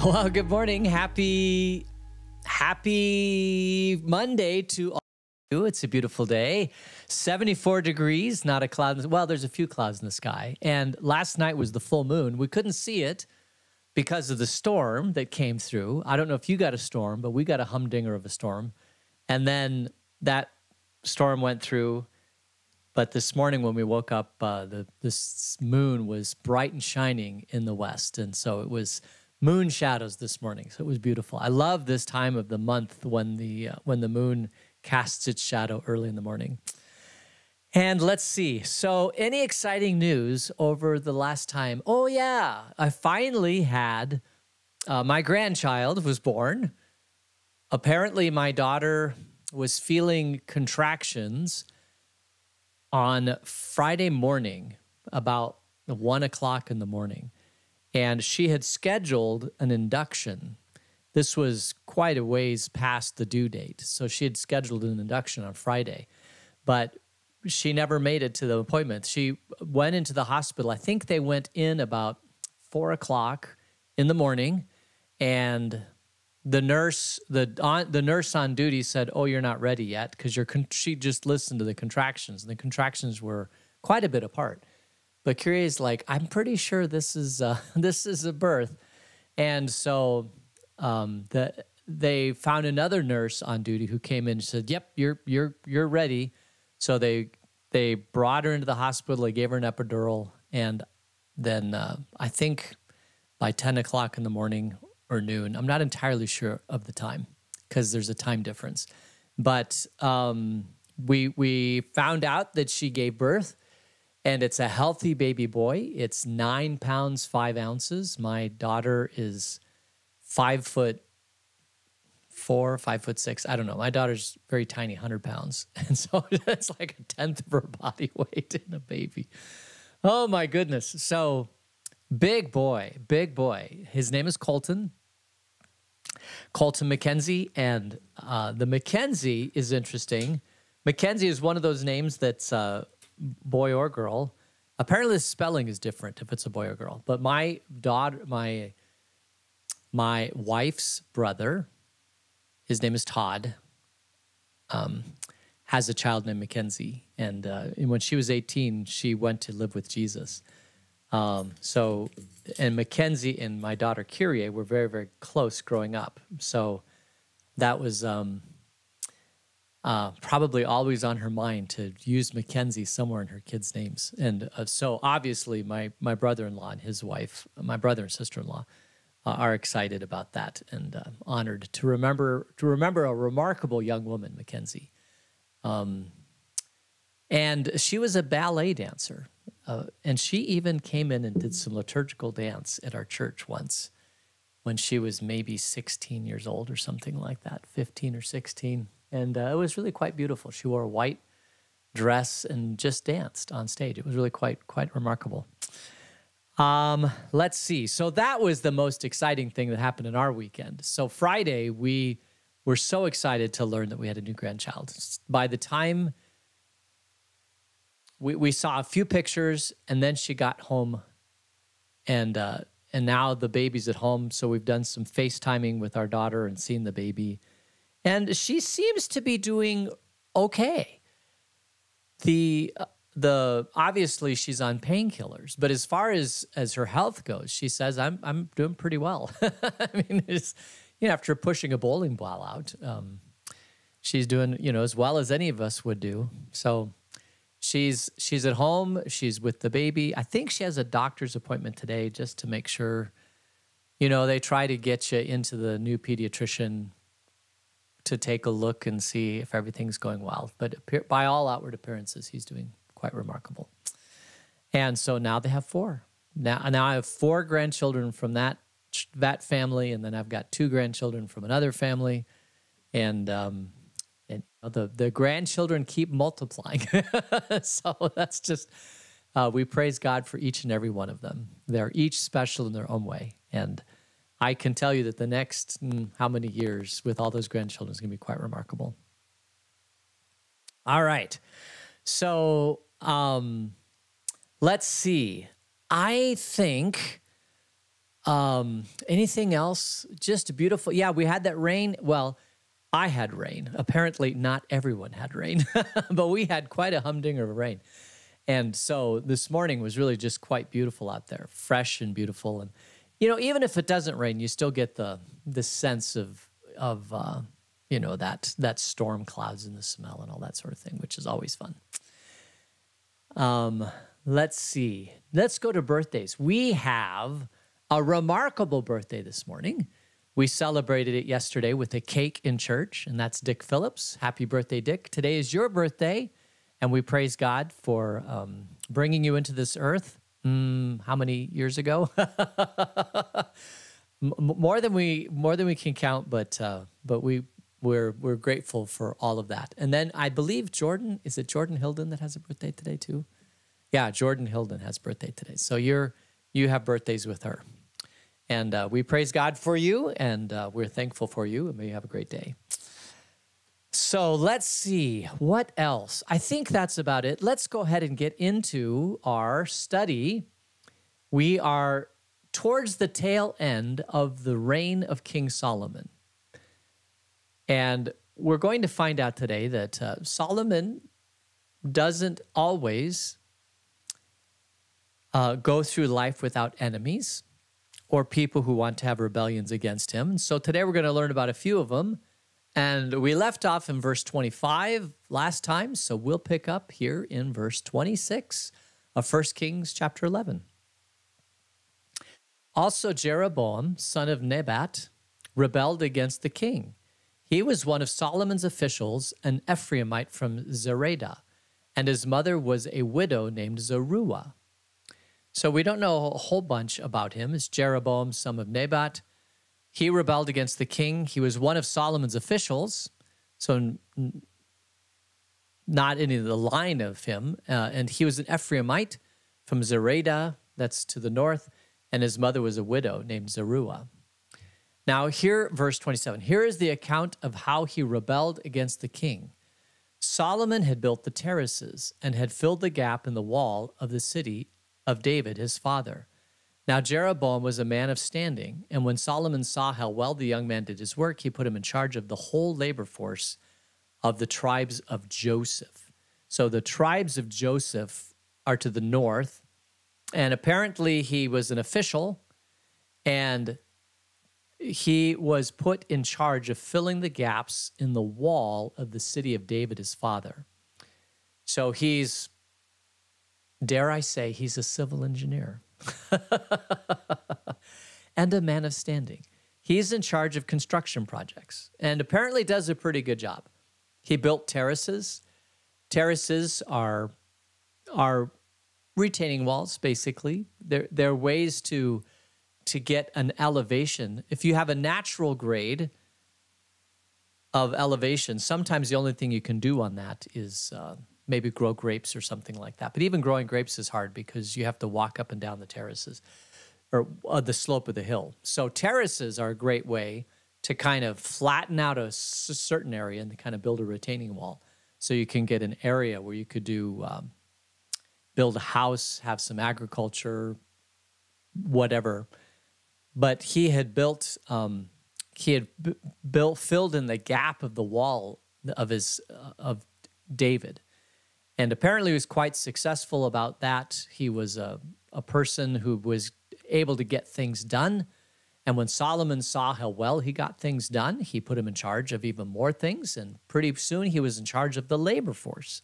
Well, good morning. Happy, happy Monday to all of you. It's a beautiful day. 74 degrees, not a cloud. Well, there's a few clouds in the sky. And last night was the full moon. We couldn't see it because of the storm that came through. I don't know if you got a storm, but we got a humdinger of a storm. And then that storm went through. But this morning when we woke up, uh, the this moon was bright and shining in the west, and so it was moon shadows this morning. So it was beautiful. I love this time of the month when the uh, when the moon casts its shadow early in the morning. And let's see. So, any exciting news over the last time? Oh yeah, I finally had uh, my grandchild was born. Apparently, my daughter was feeling contractions on Friday morning, about one o'clock in the morning and she had scheduled an induction. This was quite a ways past the due date. So she had scheduled an induction on Friday, but she never made it to the appointment. She went into the hospital. I think they went in about four o'clock in the morning, and the nurse, the on, the nurse on duty said, "Oh, you're not ready yet," because she just listened to the contractions, and the contractions were quite a bit apart. But Curie's like, I'm pretty sure this is uh, this is a birth, and so um, the they found another nurse on duty who came in and said, "Yep, you're you're you're ready." So they they brought her into the hospital. They gave her an epidural, and then uh, I think by ten o'clock in the morning or noon, I'm not entirely sure of the time because there's a time difference, but um, we we found out that she gave birth and it's a healthy baby boy. It's nine pounds, five ounces. My daughter is five foot four, five foot six. I don't know. My daughter's very tiny, 100 pounds. And so it's like a tenth of her body weight in a baby. Oh my goodness. So big boy, big boy. His name is Colton. Colton McKenzie. And uh, the McKenzie is interesting. McKenzie is one of those names that's uh, boy or girl. Apparently, the spelling is different if it's a boy or girl. But my daughter, my my wife's brother, his name is Todd. Um, has a child named Mackenzie, and, uh, and when she was 18, she went to live with Jesus. Um, so, and Mackenzie and my daughter Kyrie were very, very close growing up. So, that was um, uh, probably always on her mind to use Mackenzie somewhere in her kids' names. And uh, so obviously, my my brother-in-law and his wife, my brother and sister-in-law, uh, are excited about that and uh, honored to remember to remember a remarkable young woman, Mackenzie. Um, and she was a ballet dancer, uh, and she even came in and did some liturgical dance at our church once when she was maybe 16 years old or something like that, 15 or 16 and uh, it was really quite beautiful. She wore a white dress and just danced on stage. It was really quite quite remarkable. Um, let's see. So that was the most exciting thing that happened in our weekend. So Friday we were so excited to learn that we had a new grandchild. By the time we, we saw a few pictures and then she got home and uh, and now the baby's at home. So we've done some FaceTiming with our daughter and seen the baby and she seems to be doing okay. The uh, the obviously she's on painkillers, but as far as as her health goes, she says I'm I'm doing pretty well. I mean, you know after pushing a bowling ball out, um, she's doing you know as well as any of us would do. So she's she's at home. She's with the baby. I think she has a doctor's appointment today just to make sure. You know, they try to get you into the new pediatrician to take a look and see if everything's going well. But by all outward appearances, he's doing quite remarkable. And so now they have four. Now, now I have four grandchildren from that that family, and then I've got two grandchildren from another family, and um, and the the grandchildren keep multiplying. so that's just uh, we praise God for each and every one of them. They're each special in their own way, and I can tell you that the next mm, how many years with all those grandchildren is going to be quite remarkable. All right. So um, let's see. I think Um, anything else? Just beautiful. Yeah, we had that rain. Well, I had rain. Apparently, not everyone had rain, but we had quite a humdinger of rain. And so this morning was really just quite beautiful out there, fresh and beautiful. And you know, even if it doesn't rain, you still get the the sense of of uh, you know that that storm clouds and the smell and all that sort of thing, which is always fun. Um, let's see. Let's go to birthdays. We have a remarkable birthday this morning. We celebrated it yesterday with a cake in church, and that's Dick Phillips. Happy birthday, Dick. Today is your birthday, and we praise God for um, bringing you into this earth. Mm, how many years ago? more than we more than we can count, but uh, but we we're we're grateful for all of that. And then I believe Jordan is it Jordan Hilden that has a birthday today too? Yeah, Jordan Hilden has birthday today. So you're you have birthdays with her. And uh, we praise God for you, and uh, we're thankful for you, and may you have a great day. So let's see what else. I think that's about it. Let's go ahead and get into our study. We are towards the tail end of the reign of King Solomon. And we're going to find out today that uh, Solomon doesn't always uh, go through life without enemies or people who want to have rebellions against him. so today we're going to learn about a few of them. And we left off in verse 25 last time, so we'll pick up here in verse 26 of 1 Kings chapter 11. Also, Jeroboam, son of Nebat, rebelled against the king. He was one of Solomon's officials, an Ephraimite from Zeredah, and his mother was a widow named Zeruiah. So we don't know a whole bunch about him. It's Jeroboam, son of Nebat. He rebelled against the king. He was one of Solomon's officials, so not in the line of him. Uh, and he was an Ephraimite from Zeredah, that's to the north, and his mother was a widow named Zeruiah. Now, here, verse 27, here is the account of how he rebelled against the king. Solomon had built the terraces and had filled the gap in the wall of the city of David, his father. Now, Jeroboam was a man of standing, and when Solomon saw how well the young man did his work, he put him in charge of the whole labor force of the tribes of Joseph. So the tribes of Joseph are to the north, and apparently he was an official, and he was put in charge of filling the gaps in the wall of the city of David, his father. So he's dare I say, he's a civil engineer and a man of standing. He's in charge of construction projects and apparently does a pretty good job. He built terraces. Terraces are, are retaining walls, basically. They're, they're ways to, to get an elevation. If you have a natural grade of elevation, sometimes the only thing you can do on that is uh, maybe grow grapes or something like that. But even growing grapes is hard because you have to walk up and down the terraces or uh, the slope of the hill. So terraces are a great way to kind of flatten out a certain area and kind of build a retaining wall. So you can get an area where you could do um, build a house, have some agriculture, whatever. But he had built um, he had built filled in the gap of the wall of his uh, of David and apparently, was quite successful about that. He was a, a person who was able to get things done. And when Solomon saw how well he got things done, he put him in charge of even more things. And pretty soon, he was in charge of the labor force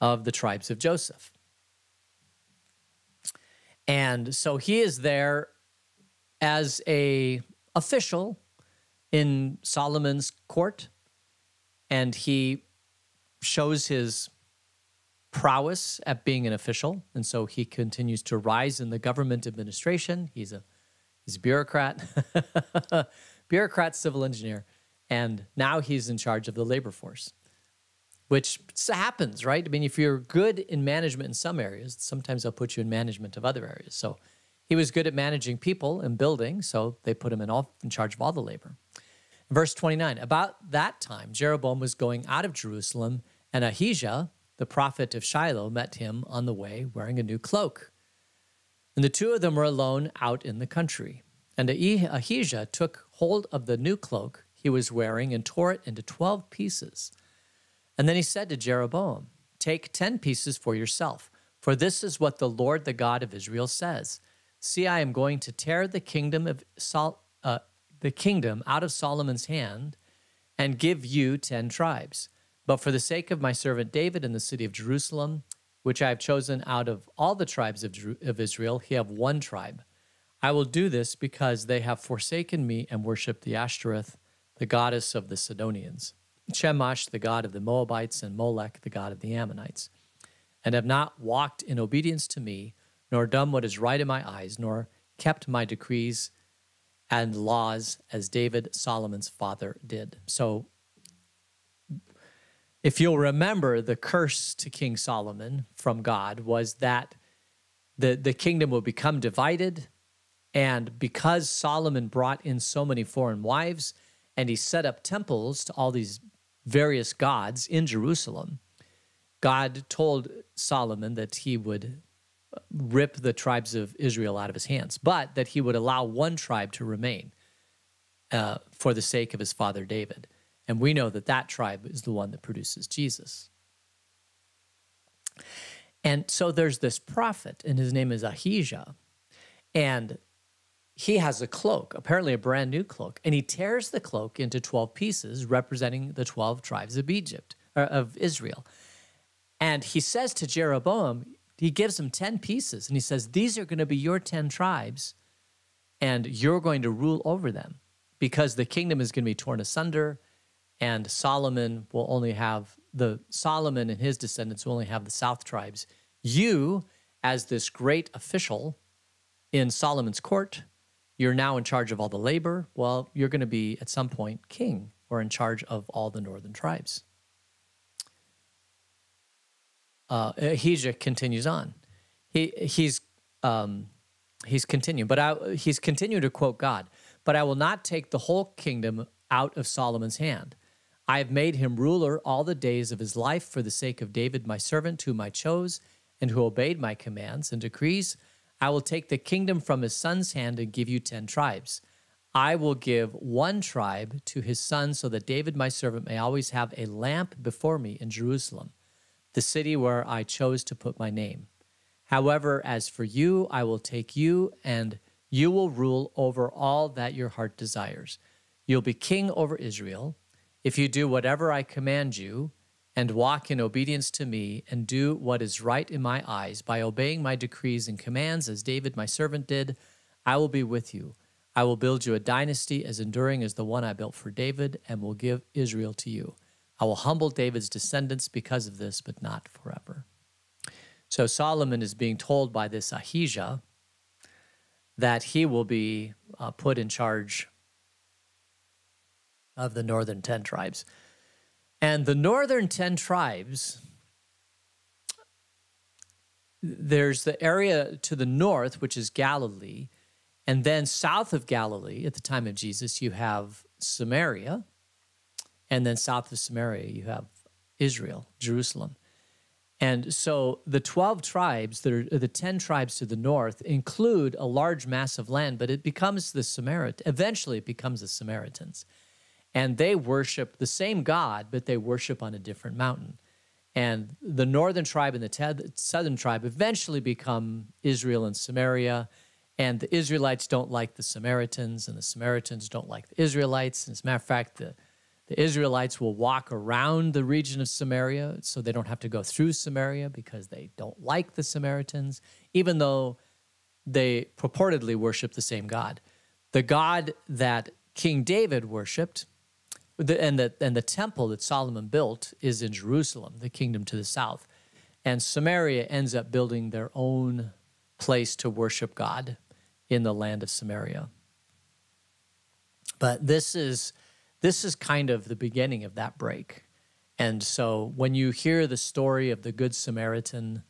of the tribes of Joseph. And so he is there as a official in Solomon's court and he shows his prowess at being an official, and so he continues to rise in the government administration. He's a he's a bureaucrat, bureaucrat, civil engineer, and now he's in charge of the labor force, which happens, right? I mean, if you're good in management in some areas, sometimes they'll put you in management of other areas. So he was good at managing people and building, so they put him in all in charge of all the labor. Verse 29, about that time, Jeroboam was going out of Jerusalem, and Ahijah, the prophet of Shiloh met him on the way wearing a new cloak. And the two of them were alone out in the country. And Ahijah took hold of the new cloak he was wearing and tore it into 12 pieces. And then he said to Jeroboam, Take 10 pieces for yourself, for this is what the Lord, the God of Israel, says. See, I am going to tear the kingdom of Sol- uh, the kingdom out of Solomon's hand and give you 10 tribes. But for the sake of my servant David in the city of Jerusalem, which I have chosen out of all the tribes of, of Israel, he have one tribe. I will do this because they have forsaken me and worshipped the Ashtoreth, the goddess of the Sidonians, Chemosh, the god of the Moabites, and Molech, the god of the Ammonites, and have not walked in obedience to me, nor done what is right in my eyes, nor kept my decrees and laws as David, Solomon's father, did. So, if you'll remember, the curse to King Solomon from God was that the, the kingdom would become divided. And because Solomon brought in so many foreign wives and he set up temples to all these various gods in Jerusalem, God told Solomon that he would rip the tribes of Israel out of his hands, but that he would allow one tribe to remain uh, for the sake of his father David. And we know that that tribe is the one that produces Jesus. And so there's this prophet, and his name is Ahijah. And he has a cloak, apparently a brand new cloak, and he tears the cloak into 12 pieces, representing the 12 tribes of Egypt, uh, of Israel. And he says to Jeroboam, he gives him 10 pieces, and he says, These are going to be your 10 tribes, and you're going to rule over them because the kingdom is going to be torn asunder and Solomon will only have the Solomon and his descendants will only have the south tribes. You, as this great official in Solomon's court, you're now in charge of all the labor. Well, you're going to be at some point king or in charge of all the northern tribes. Uh, Ahijah continues on. He he's um, he's continuing, but I, he's continuing to quote God. But I will not take the whole kingdom out of Solomon's hand. I have made him ruler all the days of his life for the sake of David, my servant, whom I chose, and who obeyed my commands and decrees. I will take the kingdom from his son's hand and give you ten tribes. I will give one tribe to his son, so that David, my servant, may always have a lamp before me in Jerusalem, the city where I chose to put my name. However, as for you, I will take you, and you will rule over all that your heart desires. You'll be king over Israel. If you do whatever I command you, and walk in obedience to me, and do what is right in my eyes, by obeying my decrees and commands, as David my servant did, I will be with you. I will build you a dynasty as enduring as the one I built for David, and will give Israel to you. I will humble David's descendants because of this, but not forever. So Solomon is being told by this Ahijah that he will be uh, put in charge of the northern 10 tribes. And the northern 10 tribes, there's the area to the north, which is Galilee. And then south of Galilee, at the time of Jesus, you have Samaria. And then south of Samaria, you have Israel, Jerusalem. And so the 12 tribes, that are the 10 tribes to the north, include a large mass of land, but it becomes the Samaritan. Eventually, it becomes the Samaritans and they worship the same God, but they worship on a different mountain. And the northern tribe and the southern tribe eventually become Israel and Samaria. And the Israelites don't like the Samaritans, and the Samaritans don't like the Israelites. And as a matter of fact, the, the Israelites will walk around the region of Samaria so they don't have to go through Samaria because they don't like the Samaritans, even though they purportedly worship the same God. The God that King David worshiped the, and the and the temple that Solomon built is in Jerusalem, the kingdom to the south, and Samaria ends up building their own place to worship God in the land of Samaria. But this is this is kind of the beginning of that break. And so when you hear the story of the Good Samaritan,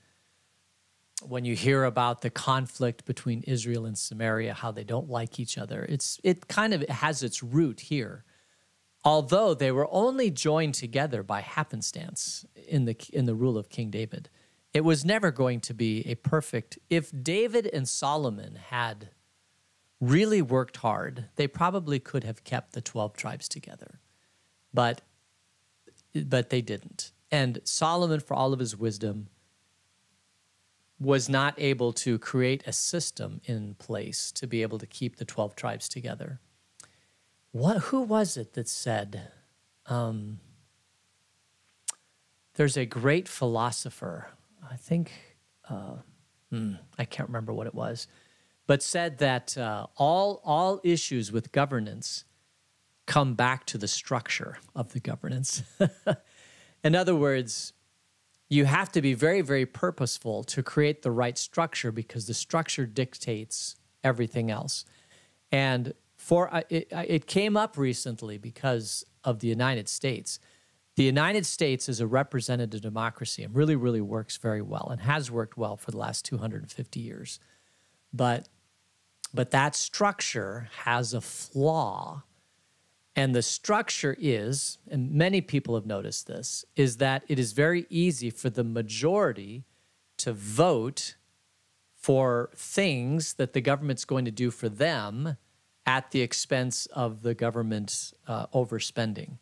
when you hear about the conflict between Israel and Samaria, how they don't like each other, it's it kind of has its root here although they were only joined together by happenstance in the in the rule of King David. It was never going to be a perfect if David and Solomon had really worked hard, they probably could have kept the 12 tribes together. But but they didn't. And Solomon for all of his wisdom was not able to create a system in place to be able to keep the 12 tribes together. What, who was it that said, um, there's a great philosopher, I think, uh, hmm, I can't remember what it was, but said that uh, all, all issues with governance come back to the structure of the governance. in other words, you have to be very, very purposeful to create the right structure because the structure dictates everything else. And for uh, it, uh, it came up recently because of the United States. The United States is a representative democracy and really, really works very well and has worked well for the last 250 years. But, but that structure has a flaw and the structure is, and many people have noticed this, is that it is very easy for the majority to vote for things that the government's going to do for them at the expense of the government uh, overspending.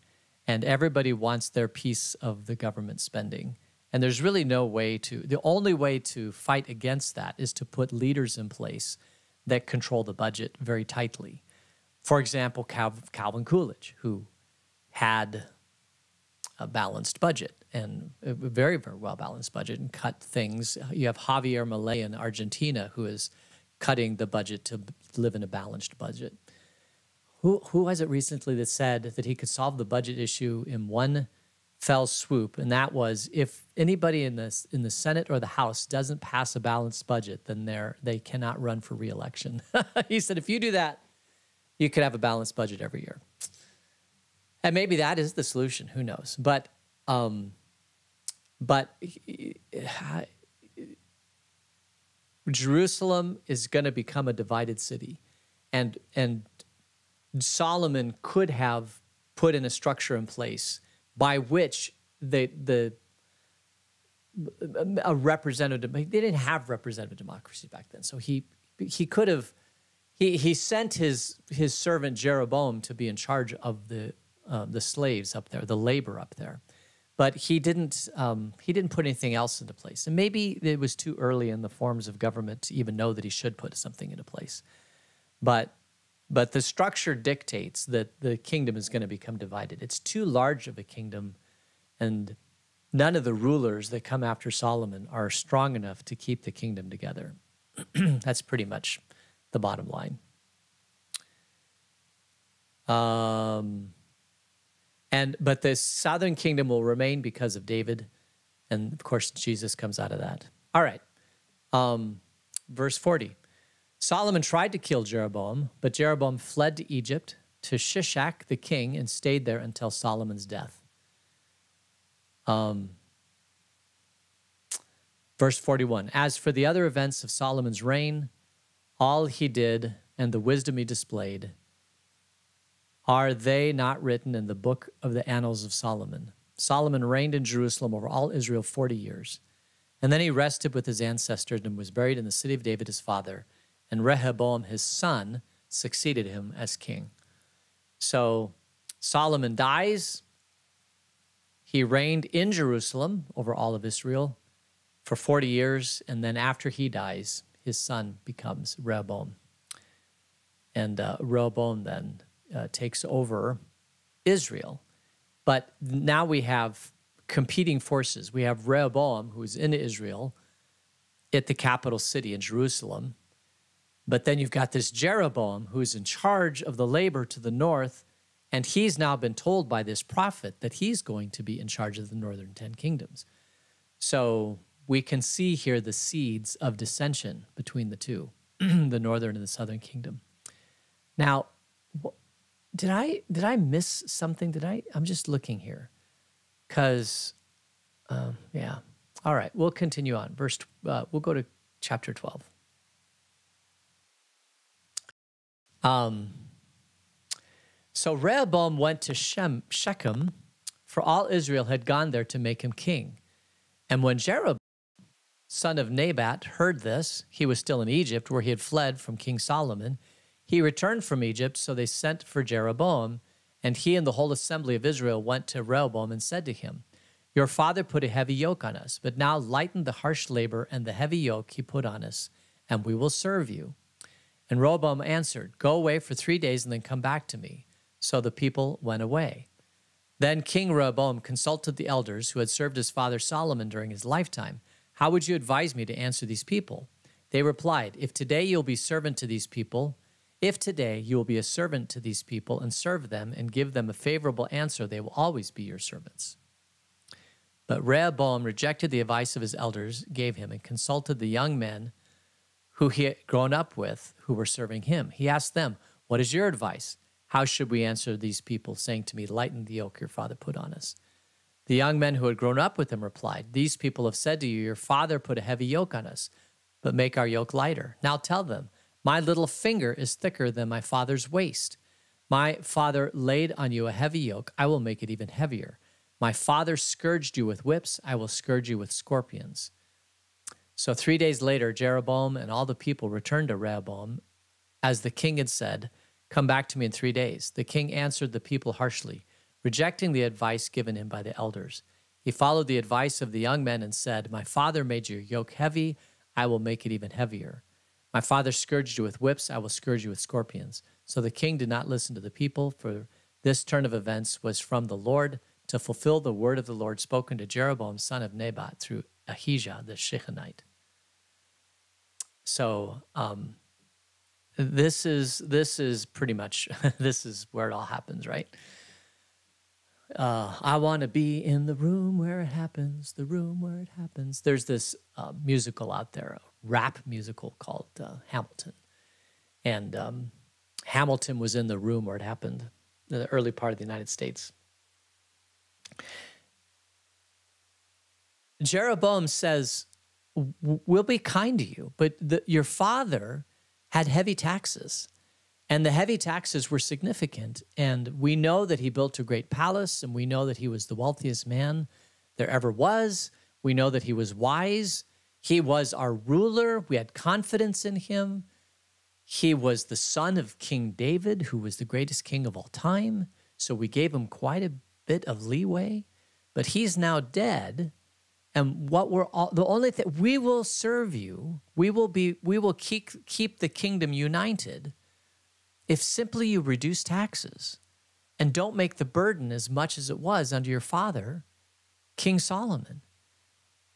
And everybody wants their piece of the government spending. And there's really no way to, the only way to fight against that is to put leaders in place that control the budget very tightly. For example, Calvin Coolidge, who had a balanced budget and a very, very well balanced budget and cut things. You have Javier Milei in Argentina, who is cutting the budget to live in a balanced budget. Who, who was it recently that said that he could solve the budget issue in one fell swoop? And that was if anybody in the, in the Senate or the House doesn't pass a balanced budget, then they're, they cannot run for reelection. he said, if you do that, you could have a balanced budget every year. And maybe that is the solution. Who knows? But, um, but Jerusalem is going to become a divided city, and and Solomon could have put in a structure in place by which the the a representative they didn't have representative democracy back then so he he could have he, he sent his, his servant Jeroboam to be in charge of the, uh, the slaves up there, the labor up there. But he didn't, um, he didn't put anything else into place. And maybe it was too early in the forms of government to even know that he should put something into place. But, but the structure dictates that the kingdom is going to become divided. It's too large of a kingdom, and none of the rulers that come after Solomon are strong enough to keep the kingdom together. That's pretty much the bottom line. Um, and but the southern kingdom will remain because of David, and of course Jesus comes out of that. All right, um, verse forty. Solomon tried to kill Jeroboam, but Jeroboam fled to Egypt to Shishak the king and stayed there until Solomon's death. Um, verse 41 As for the other events of Solomon's reign, all he did and the wisdom he displayed, are they not written in the book of the annals of Solomon? Solomon reigned in Jerusalem over all Israel 40 years. And then he rested with his ancestors and was buried in the city of David his father. And Rehoboam his son succeeded him as king. So Solomon dies. He reigned in Jerusalem over all of Israel for 40 years. And then after he dies, his son becomes Rehoboam. And uh, Rehoboam then uh, takes over Israel. But now we have competing forces. We have Rehoboam, who is in Israel, at the capital city in Jerusalem. But then you've got this Jeroboam, who is in charge of the labor to the north. And he's now been told by this prophet that he's going to be in charge of the northern 10 kingdoms. So we can see here the seeds of dissension between the two, the northern and the southern kingdom. Now, did I did I miss something? Did I? I'm just looking here, because, um, yeah. All right, we'll continue on. Verse. Uh, we'll go to chapter twelve. Um. So Rehoboam went to Shem, Shechem, for all Israel had gone there to make him king. And when Jeroboam son of Nebat, heard this, he was still in Egypt, where he had fled from King Solomon. He returned from Egypt, so they sent for Jeroboam, and he and the whole assembly of Israel went to Rehoboam and said to him, Your father put a heavy yoke on us, but now lighten the harsh labor and the heavy yoke he put on us, and we will serve you. And Rehoboam answered, Go away for three days and then come back to me. So the people went away. Then King Rehoboam consulted the elders who had served his father Solomon during his lifetime. How would you advise me to answer these people? They replied, If today you'll be servant to these people, if today you will be a servant to these people and serve them and give them a favorable answer, they will always be your servants. But Rehoboam rejected the advice of his elders gave him and consulted the young men who he had grown up with who were serving him. He asked them, What is your advice? How should we answer these people, saying to me, Lighten the yoke your father put on us? The young men who had grown up with him replied, These people have said to you, Your father put a heavy yoke on us, but make our yoke lighter. Now tell them, My little finger is thicker than my father's waist. My father laid on you a heavy yoke, I will make it even heavier. My father scourged you with whips, I will scourge you with scorpions. So three days later, Jeroboam and all the people returned to Rehoboam, as the king had said, Come back to me in three days. The king answered the people harshly, rejecting the advice given him by the elders. He followed the advice of the young men and said, My father made your yoke heavy, I will make it even heavier. My father scourged you with whips, I will scourge you with scorpions. So the king did not listen to the people, for this turn of events was from the Lord to fulfill the word of the Lord spoken to Jeroboam, son of Nebat, through Ahijah the Shilonite. So um, this is this is pretty much this is where it all happens, right? Uh, I want to be in the room where it happens, the room where it happens. There's this uh, musical out there, rap musical called uh, Hamilton, and um, Hamilton was in the room where it happened, in the early part of the United States. Jeroboam says, We'll be kind to you, but the, your father had heavy taxes, and the heavy taxes were significant. And we know that he built a great palace, and we know that he was the wealthiest man there ever was. We know that he was wise. He was our ruler. We had confidence in him. He was the son of King David, who was the greatest king of all time. So we gave him quite a bit of leeway. But he's now dead and what we're all the only thing we will serve you we will be we will keep keep the kingdom united if simply you reduce taxes and don't make the burden as much as it was under your father king solomon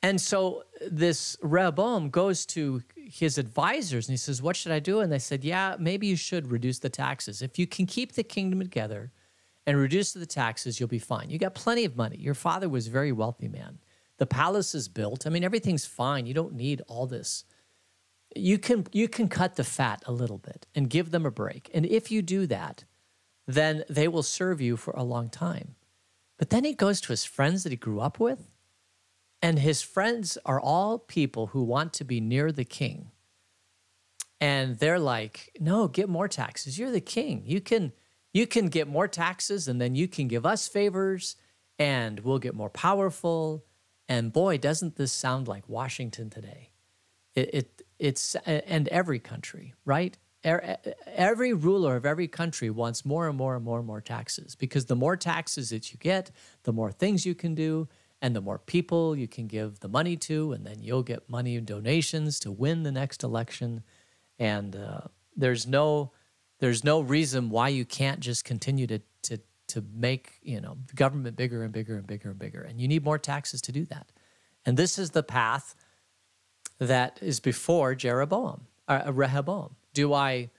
and so this rehoboam goes to his advisors and he says what should i do and they said yeah maybe you should reduce the taxes if you can keep the kingdom together and reduce the taxes you'll be fine you got plenty of money your father was a very wealthy man the palace is built. I mean, everything's fine. You don't need all this. You can you can cut the fat a little bit and give them a break. And if you do that, then they will serve you for a long time. But then he goes to his friends that he grew up with, and his friends are all people who want to be near the king. And they're like, "No, get more taxes. You're the king. You can you can get more taxes and then you can give us favors and we'll get more powerful and boy, doesn't this sound like Washington today? It, it it's and every country, right? Every ruler of every country wants more and more and more and more taxes because the more taxes that you get, the more things you can do, and the more people you can give the money to, and then you'll get money and donations to win the next election. And uh, there's no there's no reason why you can't just continue to to to make you know government bigger and bigger and bigger and bigger. And you need more taxes to do that. And this is the path that is before jeroboam uh, rehoboam. Do i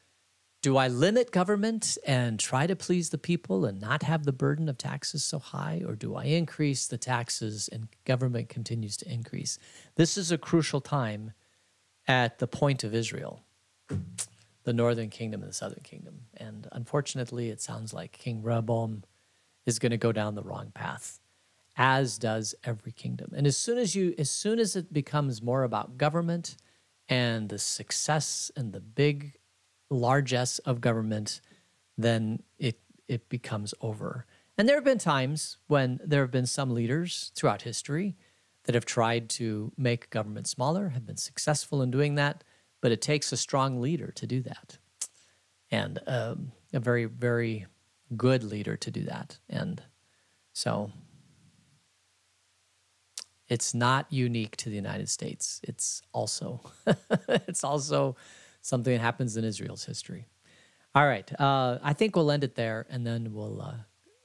do i limit government and try to please the people and not have the burden of taxes so high or do i increase the taxes and government continues to increase this is a crucial time at the point of israel the northern kingdom and the southern kingdom. And unfortunately, it sounds like King Rehoboam is going to go down the wrong path, as does every kingdom. And as soon as you, as soon as it becomes more about government and the success and the big largesse of government, then it it becomes over. And there have been times when there have been some leaders throughout history that have tried to make government smaller, have been successful in doing that but it takes a strong leader to do that. and um, a very, very good leader to do that. And so it's not unique to the United States. It's also it's also something that happens in Israel's history. All right, uh, I think we'll end it there, and then we'll uh,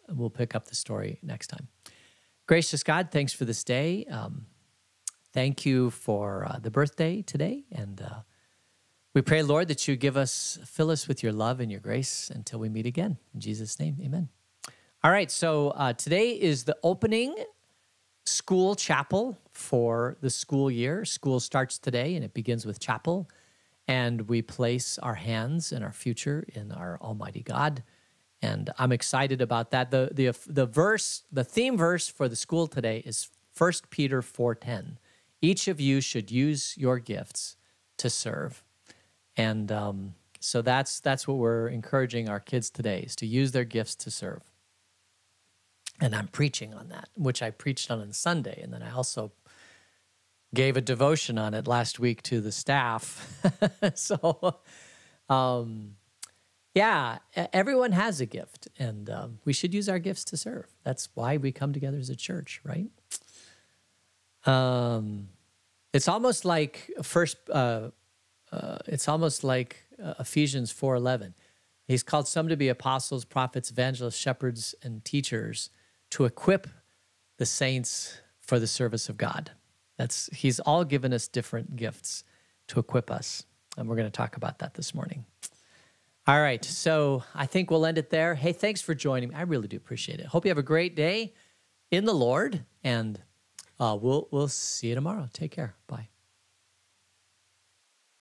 we'll pick up the story next time. Gracious God, thanks for this day. Um, thank you for uh, the birthday today, and uh, we pray, Lord, that you give us, fill us with your love and your grace until we meet again. In Jesus' name, amen. All right, so uh, today is the opening school chapel for the school year. School starts today and it begins with chapel. And we place our hands and our future in our Almighty God. And I'm excited about that. The, the, the verse, the theme verse for the school today is 1 Peter 4.10. Each of you should use your gifts to serve. And um, so that's that's what we're encouraging our kids today is to use their gifts to serve. And I'm preaching on that, which I preached on on Sunday, and then I also gave a devotion on it last week to the staff. so, um, yeah, everyone has a gift, and um, we should use our gifts to serve. That's why we come together as a church, right? Um, it's almost like first. Uh, uh, it's almost like uh, Ephesians 4:11. He's called some to be apostles, prophets, evangelists, shepherds, and teachers to equip the saints for the service of God. That's he's all given us different gifts to equip us. And we're going to talk about that this morning. All right. So I think we'll end it there. Hey, thanks for joining me. I really do appreciate it. Hope you have a great day in the Lord. And uh, we'll we'll see you tomorrow. Take care. Bye.